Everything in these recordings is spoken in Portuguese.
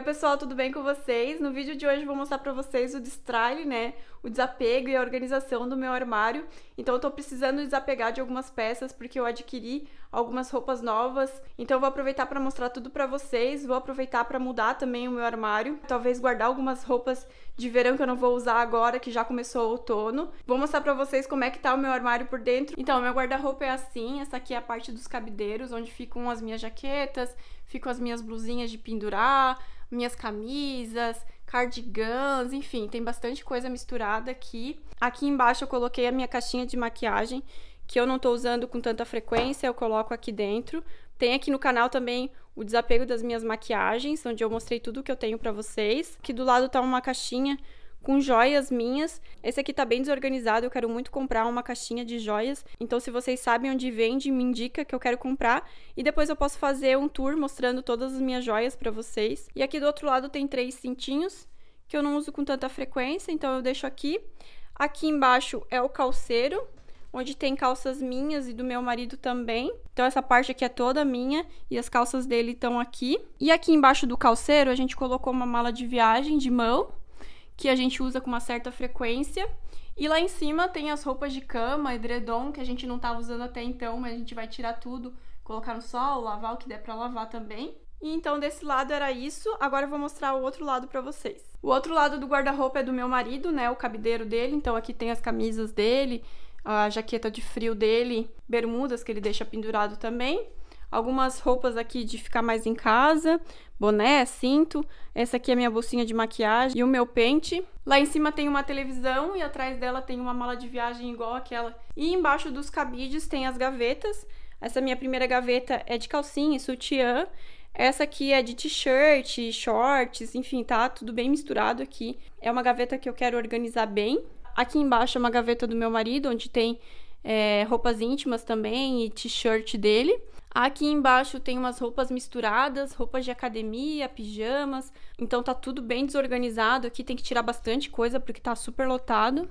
Oi pessoal, tudo bem com vocês? No vídeo de hoje vou mostrar pra vocês o destyle, né? O desapego e a organização do meu armário. Então eu tô precisando desapegar de algumas peças porque eu adquiri algumas roupas novas. Então eu vou aproveitar para mostrar tudo pra vocês, vou aproveitar para mudar também o meu armário, talvez guardar algumas roupas de verão que eu não vou usar agora, que já começou o outono. Vou mostrar pra vocês como é que tá o meu armário por dentro. Então, meu guarda-roupa é assim, essa aqui é a parte dos cabideiros, onde ficam as minhas jaquetas, ficam as minhas blusinhas de pendurar, minhas camisas, cardigans, enfim, tem bastante coisa misturada aqui. Aqui embaixo eu coloquei a minha caixinha de maquiagem, que eu não tô usando com tanta frequência, eu coloco aqui dentro. Tem aqui no canal também o desapego das minhas maquiagens, onde eu mostrei tudo que eu tenho para vocês. Aqui do lado tá uma caixinha com joias minhas. Esse aqui tá bem desorganizado, eu quero muito comprar uma caixinha de joias. Então, se vocês sabem onde vende, me indica que eu quero comprar. E depois eu posso fazer um tour mostrando todas as minhas joias para vocês. E aqui do outro lado tem três cintinhos, que eu não uso com tanta frequência, então eu deixo aqui. Aqui embaixo é o calceiro, onde tem calças minhas e do meu marido também. Então essa parte aqui é toda minha e as calças dele estão aqui. E aqui embaixo do calceiro a gente colocou uma mala de viagem de mão, que a gente usa com uma certa frequência. E lá em cima tem as roupas de cama, edredom, que a gente não estava usando até então, mas a gente vai tirar tudo, colocar no sol, lavar o que der para lavar também. E então desse lado era isso, agora eu vou mostrar o outro lado para vocês. O outro lado do guarda-roupa é do meu marido, né, o cabideiro dele, então aqui tem as camisas dele, a jaqueta de frio dele, bermudas que ele deixa pendurado também algumas roupas aqui de ficar mais em casa, boné, cinto. Essa aqui é minha bolsinha de maquiagem e o meu pente. Lá em cima tem uma televisão e atrás dela tem uma mala de viagem igual aquela. E embaixo dos cabides tem as gavetas. Essa minha primeira gaveta é de calcinha e sutiã. Essa aqui é de t-shirt, shorts, enfim, tá tudo bem misturado aqui. É uma gaveta que eu quero organizar bem. Aqui embaixo é uma gaveta do meu marido, onde tem é, roupas íntimas também e t-shirt dele. Aqui embaixo tem umas roupas misturadas, roupas de academia, pijamas. Então tá tudo bem desorganizado. Aqui tem que tirar bastante coisa porque tá super lotado.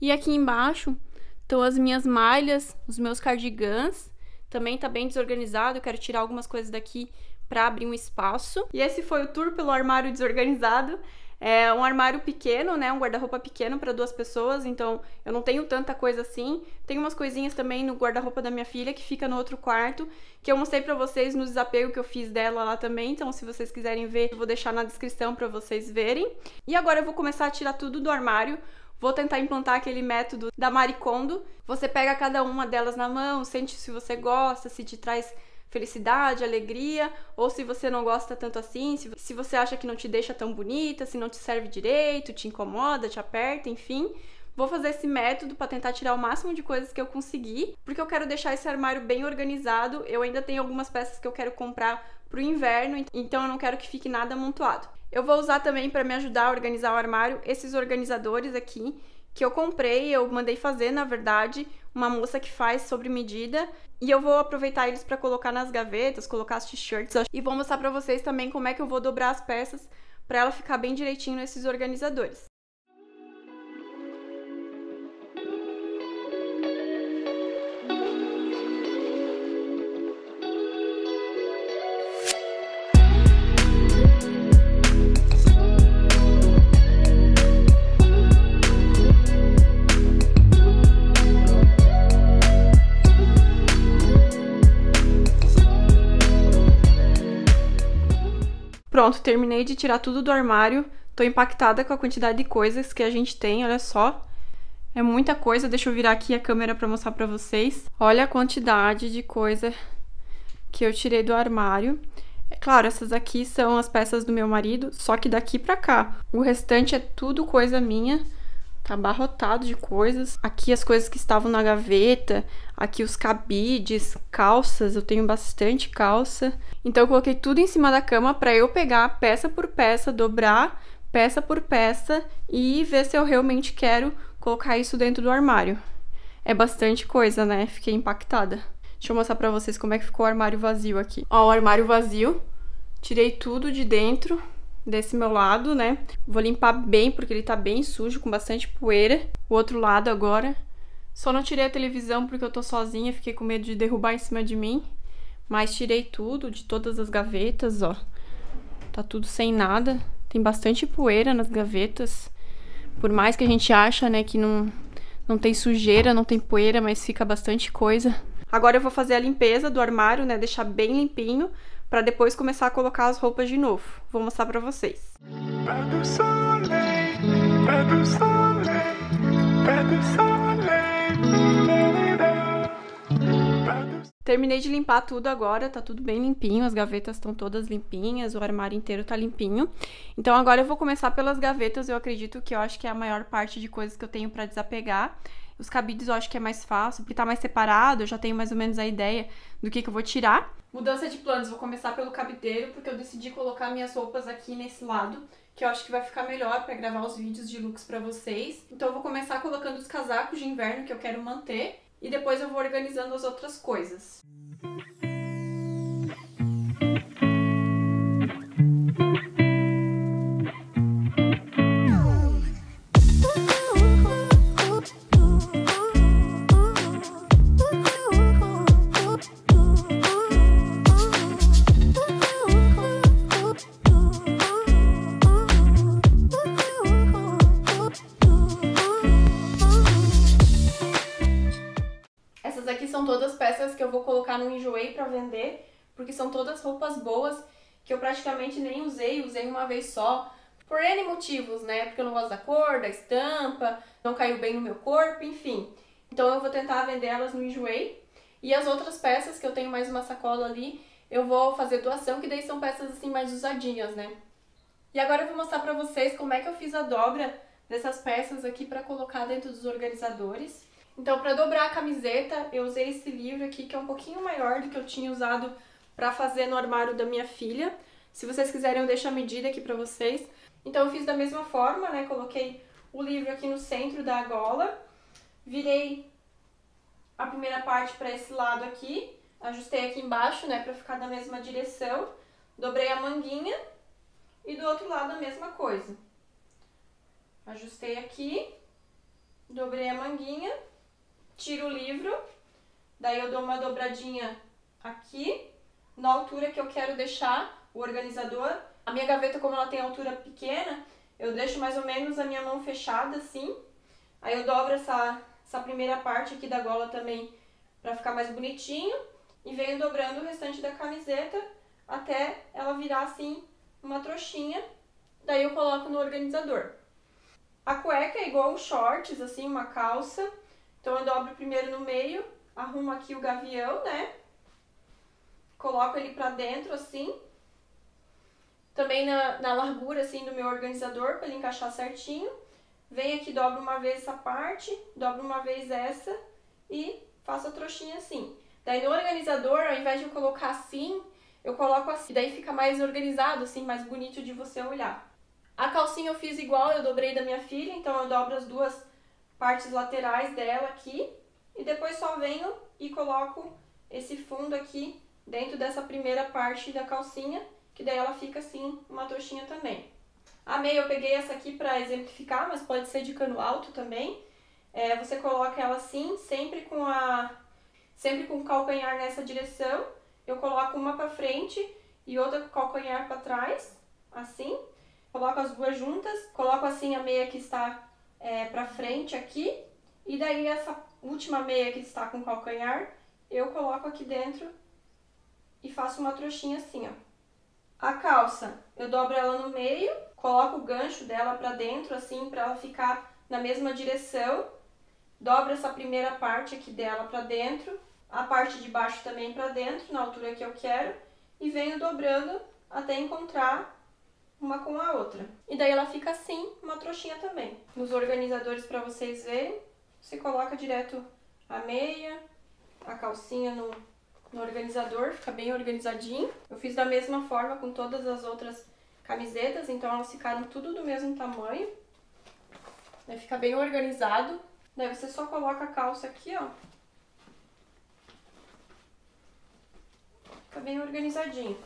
E aqui embaixo estão as minhas malhas, os meus cardigans. Também tá bem desorganizado. Eu quero tirar algumas coisas daqui para abrir um espaço. E esse foi o tour pelo armário desorganizado. É um armário pequeno, né? Um guarda-roupa pequeno para duas pessoas, então eu não tenho tanta coisa assim. Tem umas coisinhas também no guarda-roupa da minha filha que fica no outro quarto, que eu mostrei para vocês no desapego que eu fiz dela lá também. Então, se vocês quiserem ver, eu vou deixar na descrição para vocês verem. E agora eu vou começar a tirar tudo do armário. Vou tentar implantar aquele método da Maricondo. Você pega cada uma delas na mão, sente se você gosta, se te traz felicidade, alegria, ou se você não gosta tanto assim, se, se você acha que não te deixa tão bonita, se não te serve direito, te incomoda, te aperta, enfim. Vou fazer esse método para tentar tirar o máximo de coisas que eu conseguir, porque eu quero deixar esse armário bem organizado. Eu ainda tenho algumas peças que eu quero comprar pro inverno, então eu não quero que fique nada amontoado. Eu vou usar também para me ajudar a organizar o armário esses organizadores aqui que eu comprei, eu mandei fazer, na verdade, uma moça que faz sobre medida, e eu vou aproveitar eles para colocar nas gavetas, colocar as t-shirts e vou mostrar para vocês também como é que eu vou dobrar as peças para ela ficar bem direitinho nesses organizadores. Pronto, terminei de tirar tudo do armário. Tô impactada com a quantidade de coisas que a gente tem, olha só. É muita coisa, deixa eu virar aqui a câmera para mostrar para vocês. Olha a quantidade de coisa que eu tirei do armário. É claro, essas aqui são as peças do meu marido, só que daqui pra cá. O restante é tudo coisa minha. Tá abarrotado de coisas. Aqui as coisas que estavam na gaveta, aqui os cabides, calças, eu tenho bastante calça. Então eu coloquei tudo em cima da cama para eu pegar peça por peça, dobrar peça por peça e ver se eu realmente quero colocar isso dentro do armário. É bastante coisa, né? Fiquei impactada. Deixa eu mostrar pra vocês como é que ficou o armário vazio aqui. Ó, o armário vazio. Tirei tudo de dentro desse meu lado, né? Vou limpar bem, porque ele tá bem sujo, com bastante poeira. O outro lado agora. Só não tirei a televisão porque eu tô sozinha, fiquei com medo de derrubar em cima de mim. Mas tirei tudo de todas as gavetas, ó. tá tudo sem nada. Tem bastante poeira nas gavetas. Por mais que a gente acha, né, que não, não tem sujeira, não tem poeira, mas fica bastante coisa. Agora eu vou fazer a limpeza do armário, né, deixar bem limpinho, para depois começar a colocar as roupas de novo. Vou mostrar para vocês. Terminei de limpar tudo agora, tá tudo bem limpinho, as gavetas estão todas limpinhas, o armário inteiro tá limpinho. Então agora eu vou começar pelas gavetas, eu acredito que eu acho que é a maior parte de coisas que eu tenho para desapegar. Os cabides eu acho que é mais fácil, porque tá mais separado, eu já tenho mais ou menos a ideia do que, que eu vou tirar. Mudança de planos, vou começar pelo cabideiro, porque eu decidi colocar minhas roupas aqui nesse lado, que eu acho que vai ficar melhor para gravar os vídeos de looks para vocês. Então eu vou começar colocando os casacos de inverno que eu quero manter e depois eu vou organizando as outras coisas. No Enjoei para vender, porque são todas roupas boas que eu praticamente nem usei, usei uma vez só, por N motivos, né? Porque eu não gosto da cor, da estampa, não caiu bem no meu corpo, enfim. Então eu vou tentar vender elas no Enjoei. E as outras peças, que eu tenho mais uma sacola ali, eu vou fazer doação, que daí são peças assim mais usadinhas, né? E agora eu vou mostrar pra vocês como é que eu fiz a dobra dessas peças aqui para colocar dentro dos organizadores. Então, para dobrar a camiseta, eu usei esse livro aqui, que é um pouquinho maior do que eu tinha usado para fazer no armário da minha filha. Se vocês quiserem, eu deixo a medida aqui para vocês. Então, eu fiz da mesma forma, né? Coloquei o livro aqui no centro da gola, virei a primeira parte para esse lado aqui, ajustei aqui embaixo, né, para ficar da mesma direção, dobrei a manguinha e do outro lado a mesma coisa. Ajustei aqui, dobrei a manguinha tiro o livro, daí eu dou uma dobradinha aqui, na altura que eu quero deixar o organizador. A minha gaveta, como ela tem altura pequena, eu deixo mais ou menos a minha mão fechada assim. Aí eu dobro essa, essa primeira parte aqui da gola também para ficar mais bonitinho. E venho dobrando o restante da camiseta até ela virar assim uma trouxinha. Daí eu coloco no organizador. A cueca é igual os shorts, assim, uma calça. Então eu dobro primeiro no meio, arrumo aqui o gavião, né? Coloco ele pra dentro assim. Também na, na largura assim do meu organizador para ele encaixar certinho. Venho aqui, dobro uma vez essa parte, dobro uma vez essa e faço a trouxinha assim. Daí no organizador, ao invés de eu colocar assim, eu coloco assim. Daí fica mais organizado, assim, mais bonito de você olhar. A calcinha eu fiz igual, eu dobrei da minha filha, então eu dobro as duas partes laterais dela aqui e depois só venho e coloco esse fundo aqui dentro dessa primeira parte da calcinha, que daí ela fica assim, uma trouxinha também. A meia eu peguei essa aqui para exemplificar, mas pode ser de cano alto também. É, você coloca ela assim, sempre com a sempre com o calcanhar nessa direção. Eu coloco uma para frente e outra com o calcanhar para trás, assim. Coloco as duas juntas, coloco assim a meia que está é, pra frente aqui. E daí essa última meia que está com calcanhar, eu coloco aqui dentro e faço uma trouxinha assim, ó. A calça, eu dobro ela no meio, coloco o gancho dela pra dentro, assim, pra ela ficar na mesma direção. Dobro essa primeira parte aqui dela pra dentro, a parte de baixo também pra dentro, na altura que eu quero. E venho dobrando até encontrar uma com a outra. E daí ela fica assim, uma trouxinha também. Nos organizadores para vocês verem, você coloca direto a meia, a calcinha no, no organizador, fica bem organizadinho. Eu fiz da mesma forma com todas as outras camisetas, então elas ficaram tudo do mesmo tamanho. Daí fica bem organizado. Daí você só coloca a calça aqui, ó. Fica bem organizadinho.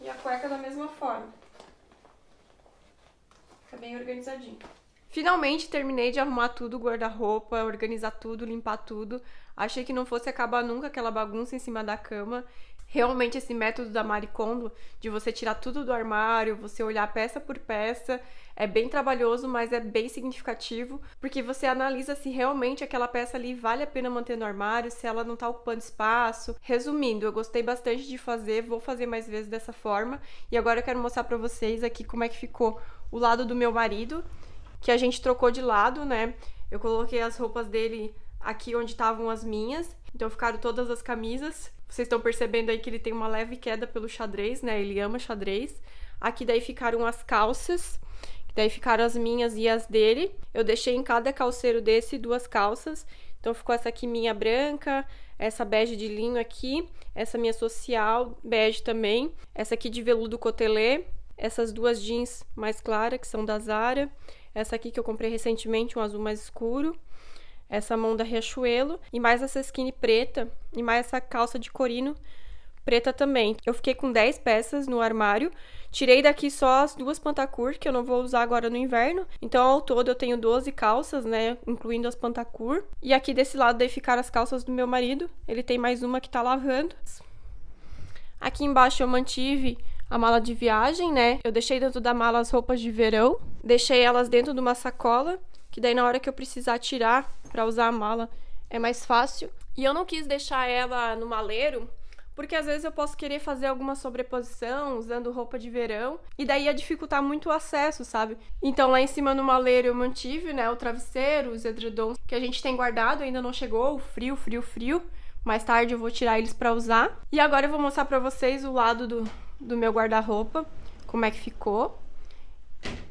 E a cueca da mesma forma. Fica bem organizadinho. Finalmente terminei de arrumar tudo, guarda-roupa, organizar tudo, limpar tudo. Achei que não fosse acabar nunca aquela bagunça em cima da cama. Realmente esse método da Marie Kondo de você tirar tudo do armário, você olhar peça por peça, é bem trabalhoso, mas é bem significativo, porque você analisa se realmente aquela peça ali vale a pena manter no armário, se ela não tá ocupando espaço. Resumindo, eu gostei bastante de fazer, vou fazer mais vezes dessa forma. E agora eu quero mostrar para vocês aqui como é que ficou o lado do meu marido, que a gente trocou de lado, né? Eu coloquei as roupas dele aqui onde estavam as minhas, então ficaram todas as camisas. Vocês estão percebendo aí que ele tem uma leve queda pelo xadrez, né? Ele ama xadrez. Aqui daí ficaram as calças, daí ficaram as minhas e as dele. Eu deixei em cada calceiro desse duas calças. Então ficou essa aqui minha branca, essa bege de linho aqui, essa minha social bege também, essa aqui de veludo cotelê, essas duas jeans mais claras que são da Zara, essa aqui que eu comprei recentemente, um azul mais escuro, essa mão da Riachuelo e mais essa skinny preta e mais essa calça de corino preta também. Eu fiquei com 10 peças no armário. Tirei daqui só as duas pantacur que eu não vou usar agora no inverno. Então, ao todo, eu tenho 12 calças, né? Incluindo as pantacur. E aqui desse lado daí ficaram as calças do meu marido. Ele tem mais uma que tá lavando. Aqui embaixo eu mantive a mala de viagem, né? Eu deixei dentro da mala as roupas de verão. Deixei elas dentro de uma sacola. Que daí na hora que eu precisar tirar para usar a mala é mais fácil. E eu não quis deixar ela no maleiro, porque às vezes eu posso querer fazer alguma sobreposição usando roupa de verão e daí ia dificultar muito o acesso, sabe? Então lá em cima no maleiro eu mantive, né, o travesseiro, os edredons que a gente tem guardado, ainda não chegou, frio, frio, frio. Mais tarde eu vou tirar eles para usar. E agora eu vou mostrar para vocês o lado do, do meu guarda-roupa, como é que ficou.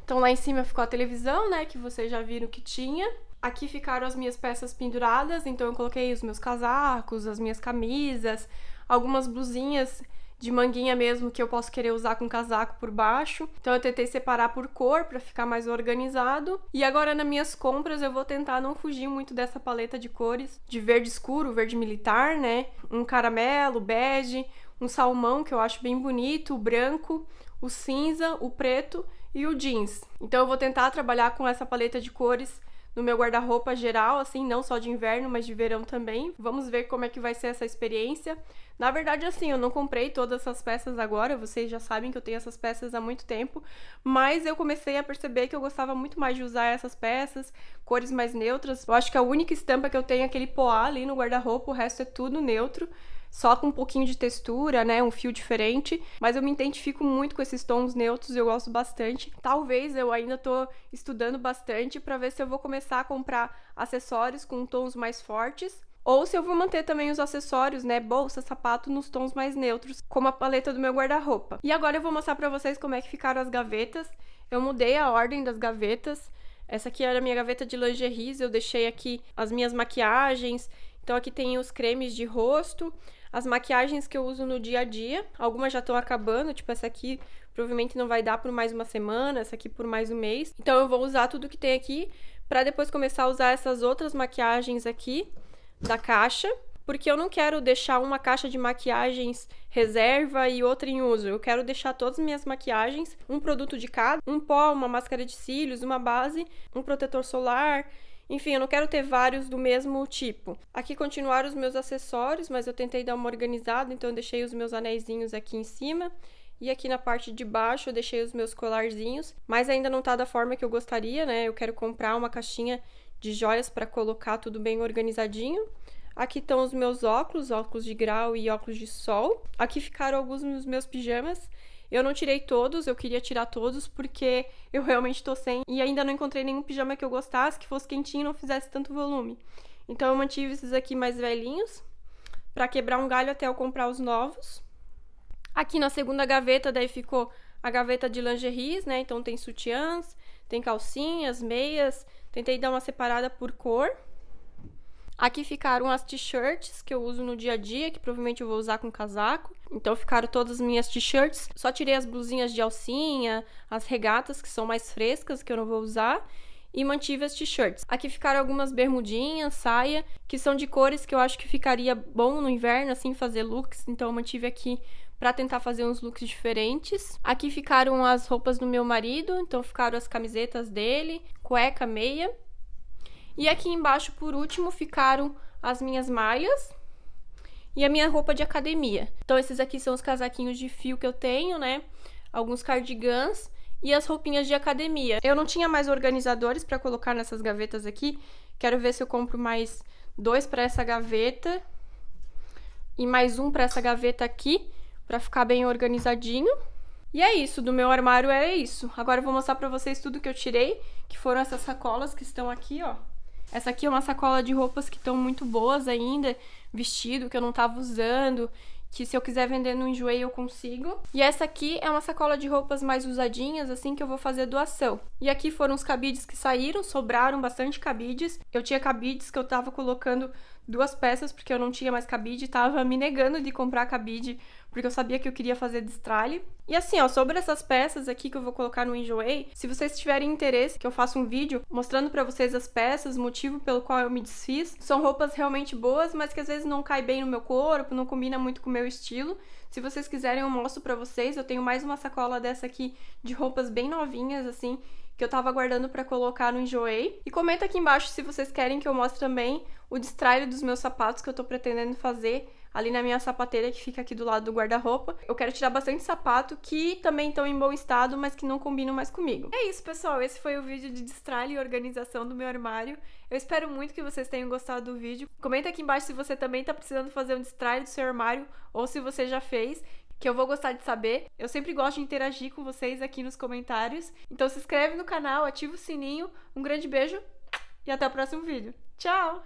Então lá em cima ficou a televisão, né, que vocês já viram que tinha. Aqui ficaram as minhas peças penduradas, então eu coloquei os meus casacos, as minhas camisas, algumas blusinhas de manguinha mesmo que eu posso querer usar com casaco por baixo. Então eu tentei separar por cor para ficar mais organizado. E agora nas minhas compras eu vou tentar não fugir muito dessa paleta de cores, de verde escuro, verde militar, né? Um caramelo, bege, um salmão que eu acho bem bonito, o branco, o cinza, o preto e o jeans. Então eu vou tentar trabalhar com essa paleta de cores no meu guarda-roupa geral, assim, não só de inverno, mas de verão também. Vamos ver como é que vai ser essa experiência. Na verdade, assim, eu não comprei todas essas peças agora, vocês já sabem que eu tenho essas peças há muito tempo, mas eu comecei a perceber que eu gostava muito mais de usar essas peças, cores mais neutras. Eu acho que a única estampa que eu tenho é aquele poá ali no guarda-roupa, o resto é tudo neutro só com um pouquinho de textura, né? Um fio diferente. Mas eu me identifico muito com esses tons neutros, eu gosto bastante. Talvez eu ainda tô estudando bastante para ver se eu vou começar a comprar acessórios com tons mais fortes. Ou se eu vou manter também os acessórios, né, bolsa, sapato, nos tons mais neutros, como a paleta do meu guarda-roupa. E agora eu vou mostrar pra vocês como é que ficaram as gavetas. Eu mudei a ordem das gavetas. Essa aqui era a minha gaveta de lingeries, eu deixei aqui as minhas maquiagens. Então aqui tem os cremes de rosto, as maquiagens que eu uso no dia a dia, algumas já estão acabando, tipo essa aqui provavelmente não vai dar por mais uma semana, essa aqui por mais um mês. Então eu vou usar tudo que tem aqui para depois começar a usar essas outras maquiagens aqui da caixa, porque eu não quero deixar uma caixa de maquiagens reserva e outra em uso. Eu quero deixar todas as minhas maquiagens, um produto de cada, um pó, uma máscara de cílios, uma base, um protetor solar enfim, eu não quero ter vários do mesmo tipo. Aqui continuaram os meus acessórios, mas eu tentei dar uma organizada, então eu deixei os meus anéisinhos aqui em cima. E aqui na parte de baixo eu deixei os meus colarzinhos, mas ainda não tá da forma que eu gostaria, né? Eu quero comprar uma caixinha de joias para colocar tudo bem organizadinho. Aqui estão os meus óculos, óculos de grau e óculos de sol. Aqui ficaram alguns dos meus pijamas. Eu não tirei todos, eu queria tirar todos porque eu realmente tô sem e ainda não encontrei nenhum pijama que eu gostasse, que fosse quentinho e não fizesse tanto volume. Então eu mantive esses aqui mais velhinhos para quebrar um galho até eu comprar os novos. Aqui na segunda gaveta daí ficou a gaveta de lingeries, né? Então tem sutiãs, tem calcinhas, meias. Tentei dar uma separada por cor. Aqui ficaram as t-shirts que eu uso no dia a dia, que provavelmente eu vou usar com casaco. Então ficaram todas as minhas t-shirts. Só tirei as blusinhas de alcinha, as regatas que são mais frescas, que eu não vou usar. E mantive as t-shirts. Aqui ficaram algumas bermudinhas, saia, que são de cores que eu acho que ficaria bom no inverno, assim, fazer looks. Então eu mantive aqui para tentar fazer uns looks diferentes. Aqui ficaram as roupas do meu marido, então ficaram as camisetas dele, cueca, meia. E aqui embaixo, por último, ficaram as minhas malhas. e a minha roupa de academia. Então esses aqui são os casaquinhos de fio que eu tenho, né? Alguns cardigans e as roupinhas de academia. Eu não tinha mais organizadores para colocar nessas gavetas aqui. Quero ver se eu compro mais dois para essa gaveta e mais um para essa gaveta aqui, para ficar bem organizadinho. E é isso, do meu armário é isso. Agora eu vou mostrar para vocês tudo que eu tirei, que foram essas sacolas que estão aqui, ó. Essa aqui é uma sacola de roupas que estão muito boas ainda, vestido que eu não tava usando, que se eu quiser vender no Enjoei eu consigo. E essa aqui é uma sacola de roupas mais usadinhas, assim que eu vou fazer doação. E aqui foram os cabides que saíram, sobraram bastante cabides. Eu tinha cabides que eu tava colocando duas peças porque eu não tinha mais cabide, tava me negando de comprar cabide porque eu sabia que eu queria fazer destralhe. E assim, ó, sobre essas peças aqui que eu vou colocar no Enjoei, se vocês tiverem interesse que eu faça um vídeo mostrando para vocês as peças, motivo pelo qual eu me desfiz, são roupas realmente boas, mas que às vezes não cai bem no meu corpo, não combina muito com o meu estilo. Se vocês quiserem eu mostro para vocês, eu tenho mais uma sacola dessa aqui de roupas bem novinhas assim, que eu tava guardando para colocar no Enjoei. E comenta aqui embaixo se vocês querem que eu mostre também o destralhe dos meus sapatos que eu tô pretendendo fazer ali na minha sapateira que fica aqui do lado do guarda-roupa. Eu quero tirar bastante sapato que também estão em bom estado, mas que não combinam mais comigo. É isso, pessoal. Esse foi o vídeo de destralhe e organização do meu armário. Eu espero muito que vocês tenham gostado do vídeo. Comenta aqui embaixo se você também tá precisando fazer um destralhe do seu armário ou se você já fez que eu vou gostar de saber. Eu sempre gosto de interagir com vocês aqui nos comentários. Então se inscreve no canal, ativa o sininho. Um grande beijo e até o próximo vídeo. Tchau!